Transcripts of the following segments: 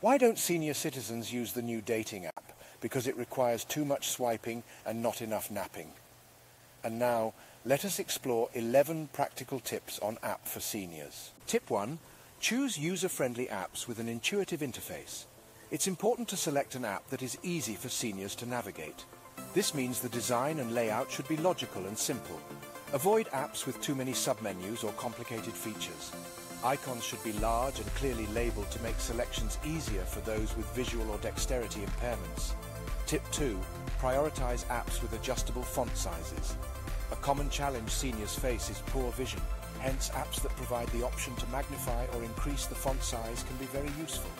Why don't senior citizens use the new dating app? Because it requires too much swiping and not enough napping. And now, let us explore 11 practical tips on app for seniors. Tip 1. Choose user-friendly apps with an intuitive interface. It's important to select an app that is easy for seniors to navigate. This means the design and layout should be logical and simple. Avoid apps with too many submenus or complicated features. Icons should be large and clearly labeled to make selections easier for those with visual or dexterity impairments. Tip 2. Prioritize apps with adjustable font sizes. A common challenge seniors face is poor vision. Hence, apps that provide the option to magnify or increase the font size can be very useful.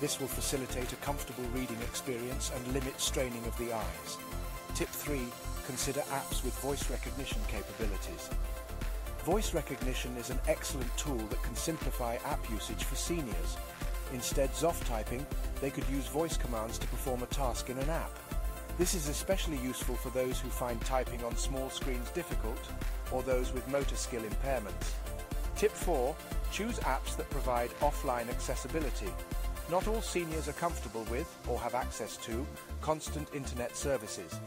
This will facilitate a comfortable reading experience and limit straining of the eyes. Tip 3. Consider apps with voice recognition capabilities. Voice recognition is an excellent tool that can simplify app usage for seniors. Instead of typing, they could use voice commands to perform a task in an app. This is especially useful for those who find typing on small screens difficult or those with motor skill impairments. Tip 4. Choose apps that provide offline accessibility. Not all seniors are comfortable with or have access to constant internet services.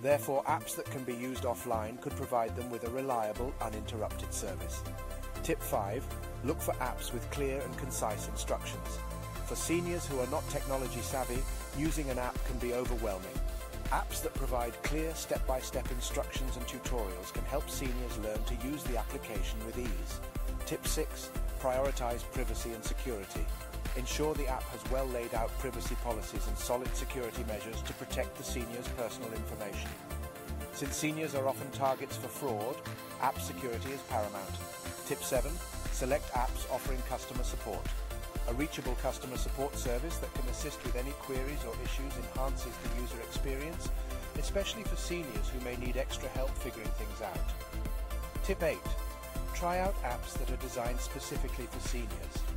Therefore, apps that can be used offline could provide them with a reliable, uninterrupted service. Tip 5. Look for apps with clear and concise instructions. For seniors who are not technology savvy, using an app can be overwhelming. Apps that provide clear step-by-step instructions and tutorials can help seniors learn to use the application with ease. Tip 6. Prioritize privacy and security. Ensure the app has well laid out privacy policies and solid security measures to protect the senior's personal information. Since seniors are often targets for fraud, app security is paramount. Tip 7. Select apps offering customer support. A reachable customer support service that can assist with any queries or issues enhances the user experience, especially for seniors who may need extra help figuring things out. Tip 8. Try out apps that are designed specifically for seniors.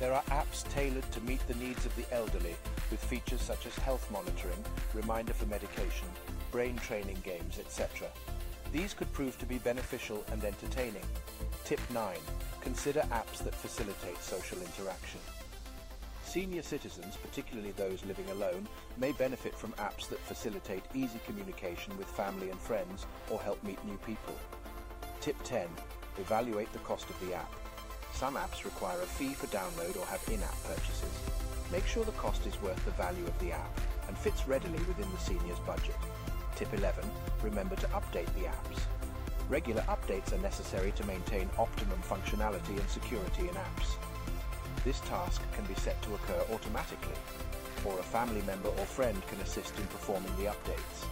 There are apps tailored to meet the needs of the elderly with features such as health monitoring, reminder for medication, brain training games, etc. These could prove to be beneficial and entertaining. Tip 9. Consider apps that facilitate social interaction. Senior citizens, particularly those living alone, may benefit from apps that facilitate easy communication with family and friends or help meet new people. Tip 10. Evaluate the cost of the app. Some apps require a fee for download or have in-app purchases. Make sure the cost is worth the value of the app and fits readily within the senior's budget. Tip 11. Remember to update the apps. Regular updates are necessary to maintain optimum functionality and security in apps. This task can be set to occur automatically, or a family member or friend can assist in performing the updates.